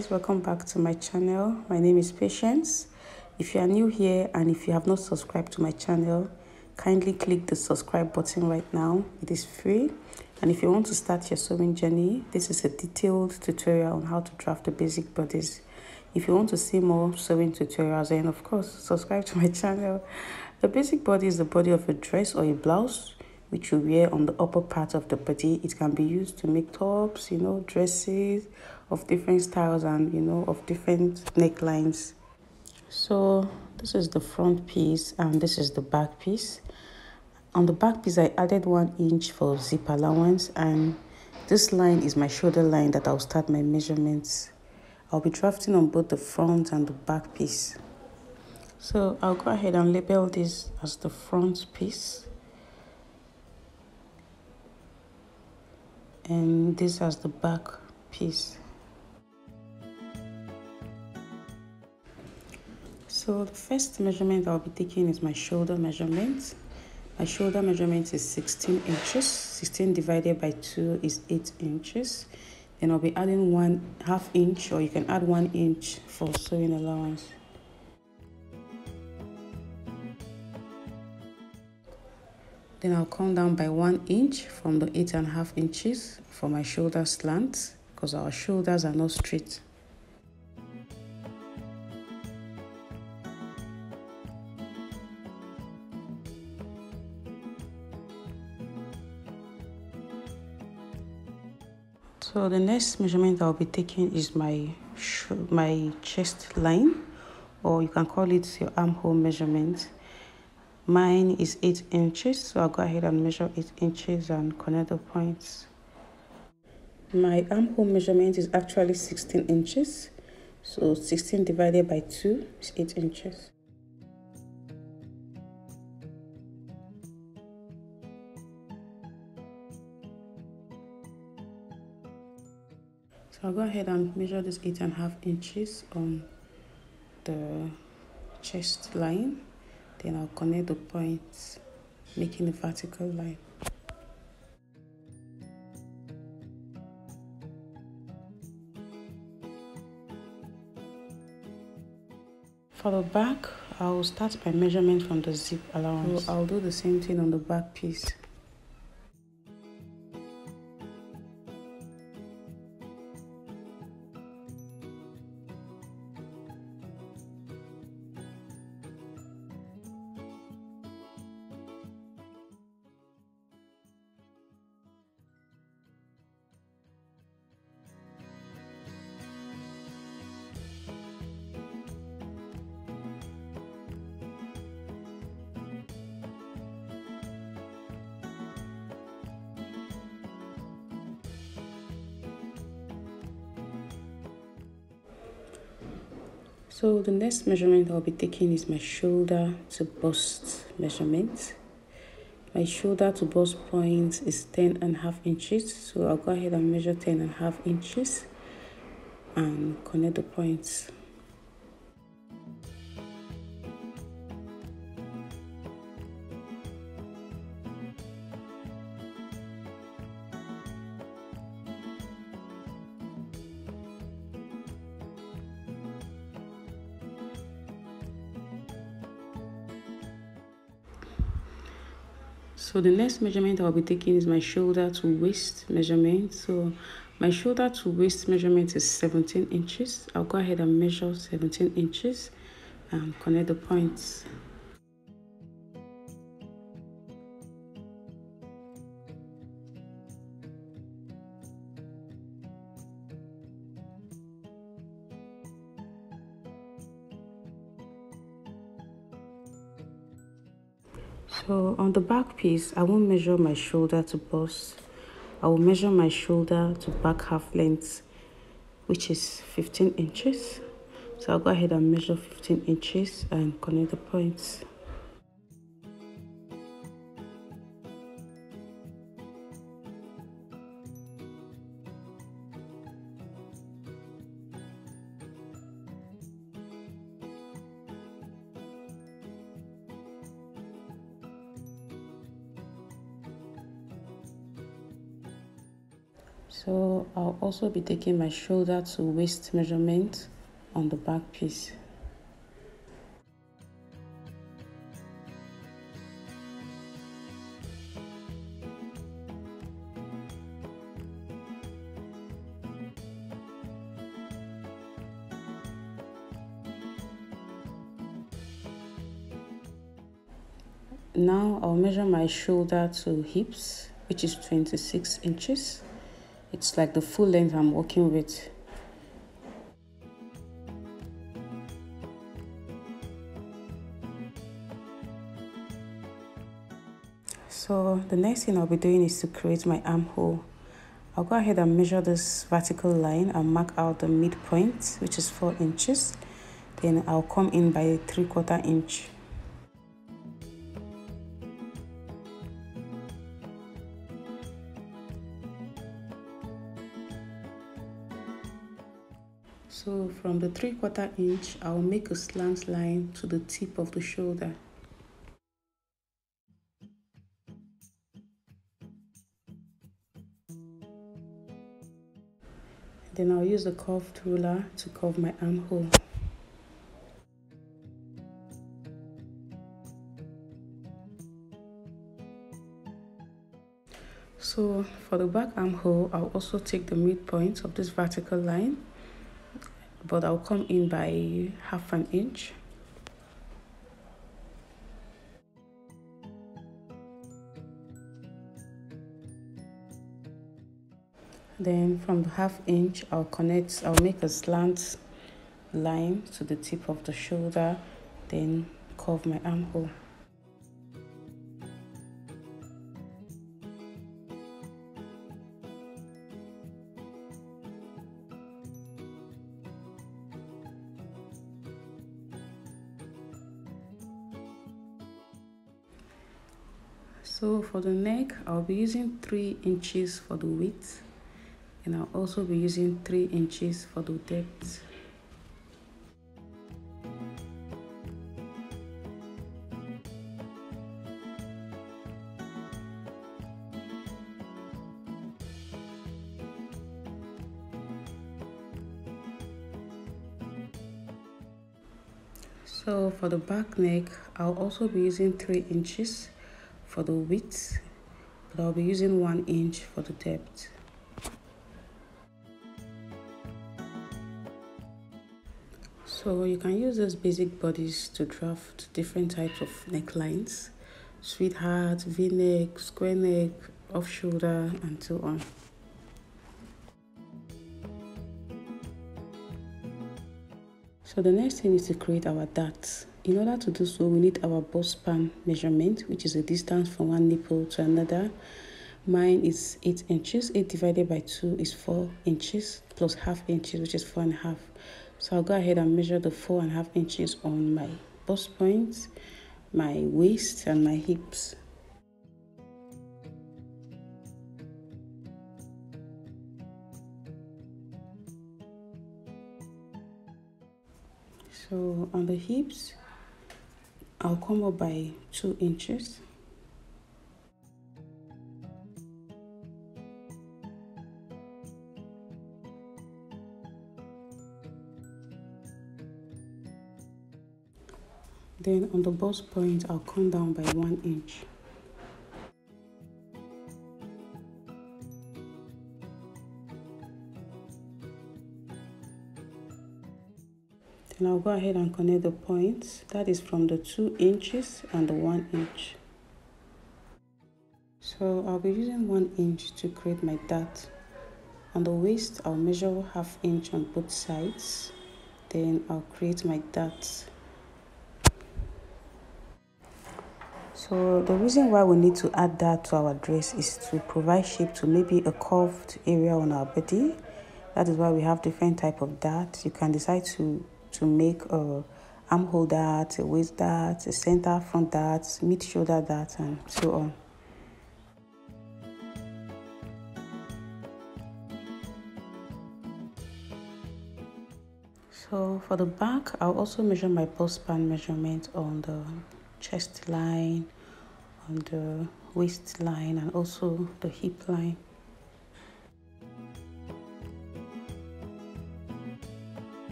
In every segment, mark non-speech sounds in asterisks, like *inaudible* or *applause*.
guys welcome back to my channel. My name is patience. If you are new here and if you have not subscribed to my channel kindly click the subscribe button right now. It is free. And if you want to start your sewing journey this is a detailed tutorial on how to draft the basic bodice. If you want to see more sewing tutorials then of course subscribe to my *laughs* channel. The basic body is the body of a dress or a blouse which you wear on the upper part of the body. It can be used to make tops, you know, dresses of different styles and, you know, of different necklines. So this is the front piece and this is the back piece. On the back piece, I added one inch for zip allowance and this line is my shoulder line that I'll start my measurements. I'll be drafting on both the front and the back piece. So I'll go ahead and label this as the front piece. and this as the back piece so the first measurement I'll be taking is my shoulder measurement. My shoulder measurement is 16 inches. 16 divided by 2 is 8 inches. Then I'll be adding one half inch or you can add one inch for sewing allowance. Then I'll come down by one inch from the eight and a half inches for my shoulder slant because our shoulders are not straight. So the next measurement I'll be taking is my my chest line or you can call it your armhole measurement. Mine is 8 inches, so I'll go ahead and measure 8 inches and connect the points. My armhole measurement is actually 16 inches, so 16 divided by 2 is 8 inches. So I'll go ahead and measure this 8.5 inches on the chest line then I'll connect the points making a vertical line For the back, I'll start by measurement from the zip allowance. So I'll do the same thing on the back piece. So the next measurement I'll be taking is my shoulder to bust measurement. My shoulder to bust point is 10 and a half inches. So I'll go ahead and measure 10 and a half inches and connect the points. So the next measurement i'll be taking is my shoulder to waist measurement. So my shoulder to waist measurement is 17 inches. I'll go ahead and measure 17 inches and connect the points So on the back piece, I won't measure my shoulder to bust. I will measure my shoulder to back half length, which is 15 inches. So I'll go ahead and measure 15 inches and connect the points. So I'll also be taking my shoulder to waist measurement on the back piece. Now I'll measure my shoulder to hips which is 26 inches it's like the full length I'm working with. So the next thing I'll be doing is to create my armhole. I'll go ahead and measure this vertical line and mark out the midpoint which is 4 inches. Then I'll come in by 3 quarter inch So from the 3 quarter inch, I'll make a slant line to the tip of the shoulder. Then I'll use the curved ruler to curve my armhole. So for the back armhole, I'll also take the midpoint of this vertical line but I'll come in by half an inch. Then from the half inch I'll connect I'll make a slant line to the tip of the shoulder then curve my armhole so for the neck i'll be using three inches for the width and i'll also be using three inches for the depth. So for the back neck i'll also be using three inches for the width but I'll be using one inch for the depth. So you can use those basic bodice to draft different types of necklines sweetheart v-neck square neck off shoulder and so on. So the next thing is to create our darts in order to do so, we need our bust span measurement, which is the distance from one nipple to another. Mine is 8 inches. 8 divided by 2 is 4 inches plus half inches, which is 4 and a half. So I'll go ahead and measure the 4 and a half inches on my bust points, my waist, and my hips. So on the hips, I'll come up by 2 inches. Then on the bust point, I'll come down by 1 inch. And I'll go ahead and connect the points. That is from the 2 inches and the 1 inch. So I'll be using 1 inch to create my dart. On the waist I'll measure half inch on both sides. Then I'll create my dart. So the reason why we need to add that to our dress is to provide shape to maybe a curved area on our body. That is why we have different type of dart. You can decide to to make a armhole dart, a waist dart, a center front dart, mid shoulder dart, and so on. So for the back, I'll also measure my bust span measurement on the chest line, on the waist line, and also the hip line.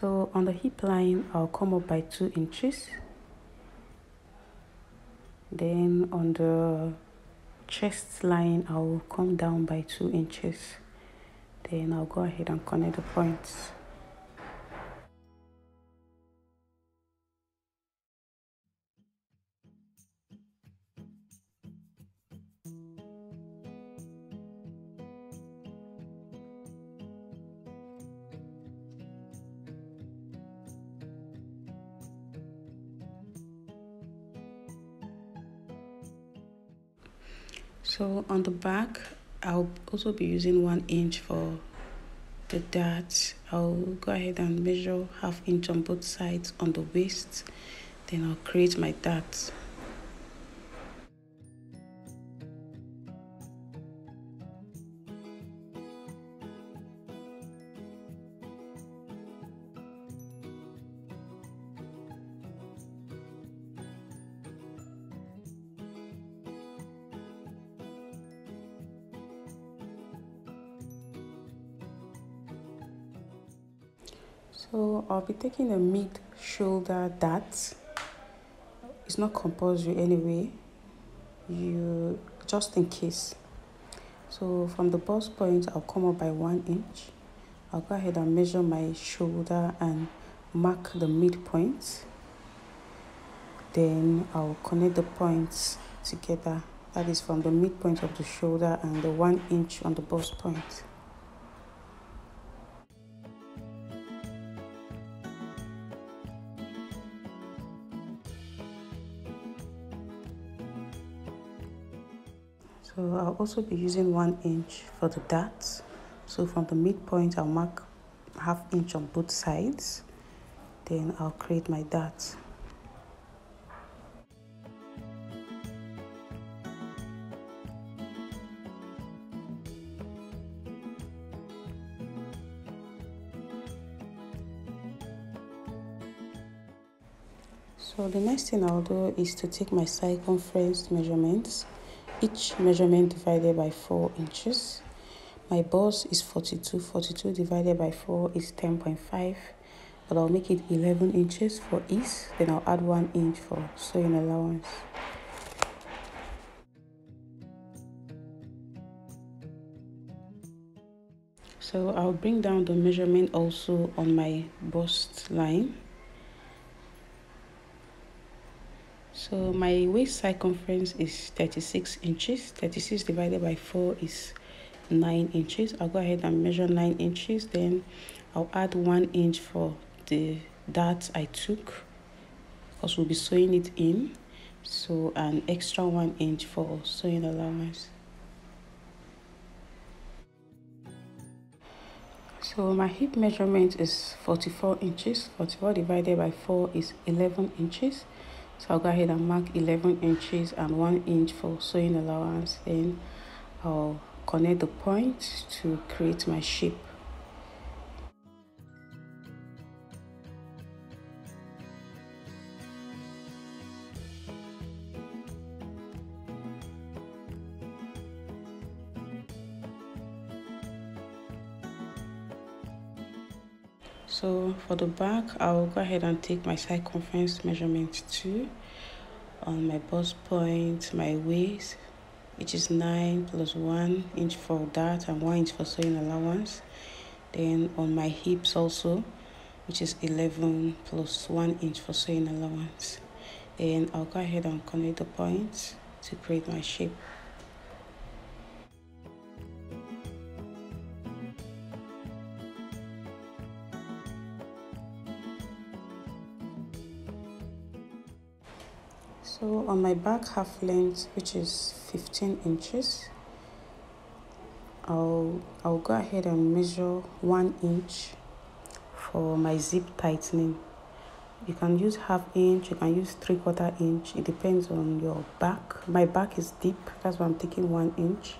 So on the hip line I'll come up by two inches. Then on the chest line I'll come down by two inches. Then I'll go ahead and connect the points so on the back I'll also be using one inch for the dart I'll go ahead and measure half inch on both sides on the waist. Then I'll create my dart taking a mid shoulder dart. It's not compulsory anyway. You just in case. So from the bust point, I'll come up by one inch. I'll go ahead and measure my shoulder and mark the midpoint. Then I'll connect the points together. That is from the midpoint of the shoulder and the one inch on the bust point. I'll also be using one inch for the darts. So from the midpoint, I'll mark half inch on both sides. Then I'll create my darts. So the next thing I'll do is to take my circumference measurements each measurement divided by 4 inches. My bust is 42. 42 divided by 4 is 10.5. But I'll make it 11 inches for ease. Then I'll add 1 inch for sewing allowance. So I'll bring down the measurement also on my bust line. So my waist circumference is 36 inches. 36 divided by 4 is 9 inches. I'll go ahead and measure 9 inches. Then I'll add 1 inch for the dart I took because we'll be sewing it in. So an extra 1 inch for sewing allowance. So my hip measurement is 44 inches. 44 divided by 4 is 11 inches I'll go ahead and mark 11 inches and 1 inch for sewing allowance. Then I'll connect the point to create my shape so for the back i'll go ahead and take my circumference measurement too on um, my bust point my waist which is 9 plus 1 inch for that and 1 inch for sewing allowance. Then on my hips also which is 11 plus 1 inch for sewing allowance. And I'll go ahead and connect the points to create my shape so on my back half length which is 15 inches I'll I'll go ahead and measure one inch for my zip tightening. You can use half inch you can use three quarter inch it depends on your back. My back is deep that's why i'm taking one inch.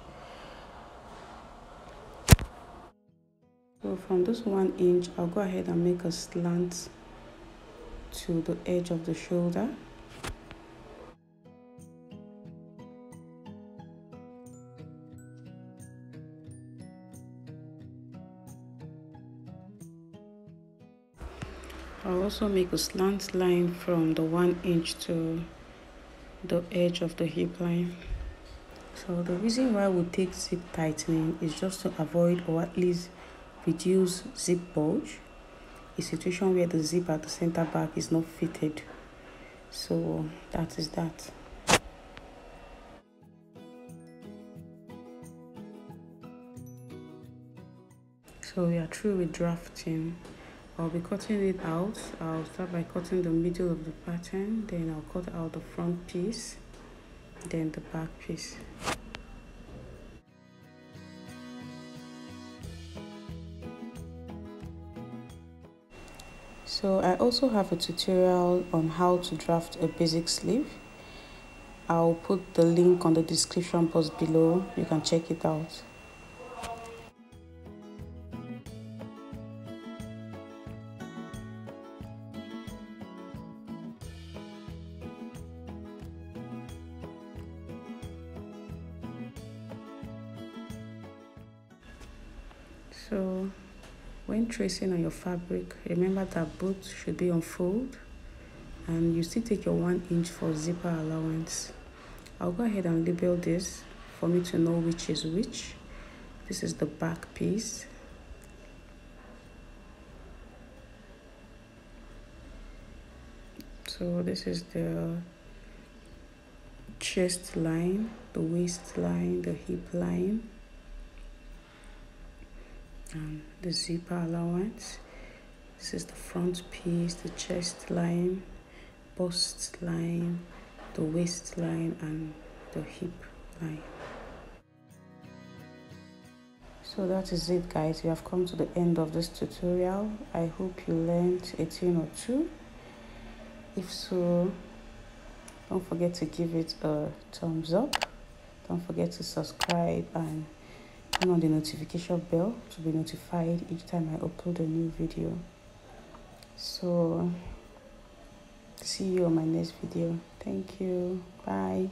So from this one inch i'll go ahead and make a slant to the edge of the shoulder also make a slant line from the one inch to the edge of the hip line. So the reason why we take zip tightening is just to avoid or at least reduce zip bulge, a situation where the zip at the center back is not fitted. So that is that. So we are through with drafting. I'll be cutting it out. I'll start by cutting the middle of the pattern, then I'll cut out the front piece, then the back piece. So I also have a tutorial on how to draft a basic sleeve. I'll put the link on the description box below. You can check it out. On your fabric, remember that both should be on fold and you still take your one inch for zipper allowance. I'll go ahead and label this for me to know which is which. This is the back piece. So this is the chest line, the waist line, the hip line um, the zipper allowance. This is the front piece the chest line bust line the waist line and the hip line. So that is it guys. We have come to the end of this tutorial. I hope you learned a thing or two. If so don't forget to give it a thumbs up. Don't forget to subscribe and turn on the notification bell to be notified each time I upload a new video. So, see you on my next video. Thank you. Bye.